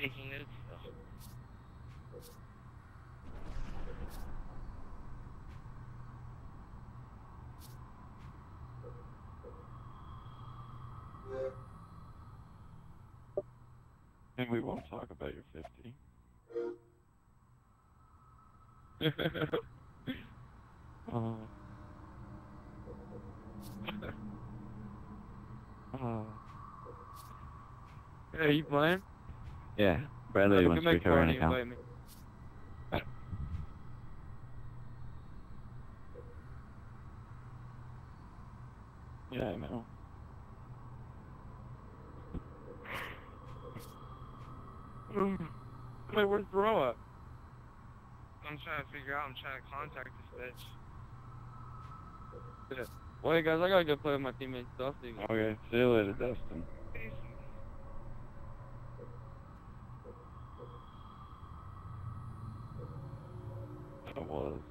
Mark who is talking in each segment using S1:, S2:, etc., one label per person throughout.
S1: taking it. So. And we won't talk about your 50. uh. uh.
S2: Hey, you playing?
S1: Yeah, Bradley wants to recover an account.
S2: invite me.
S1: Yeah, I know. Mm.
S2: Wait, where's Bro at? I'm trying to figure out. I'm trying to contact this bitch. Yeah. Wait, guys, I gotta go play with my teammates Dusty.
S1: Okay, see you later, Dustin. I was.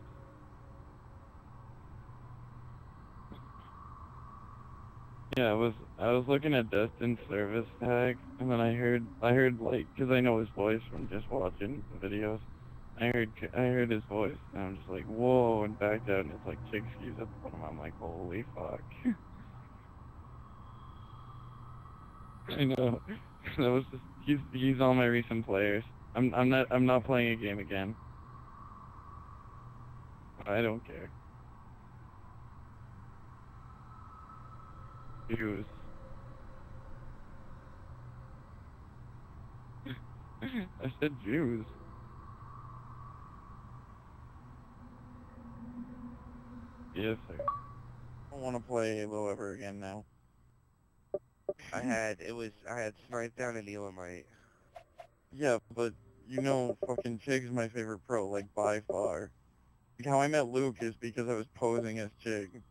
S1: Yeah, I was I was looking at Dustin's service tag, and then I heard I heard like, cause I know his voice from just watching videos. I heard I heard his voice, and I'm just like, whoa, and backed out, and it's like Chiig at the bottom. I'm like, holy fuck. I know. That was just he's he's all my recent players. I'm I'm not I'm not playing a game again. I don't care. Views. I said views. Yes, sir. I don't want to play Halo ever again now.
S3: I had it was I had Smite down and Elamite.
S1: Yeah, but you know, fucking Chiig's my favorite pro, like by far. How I met Luke is because I was posing as Chiig.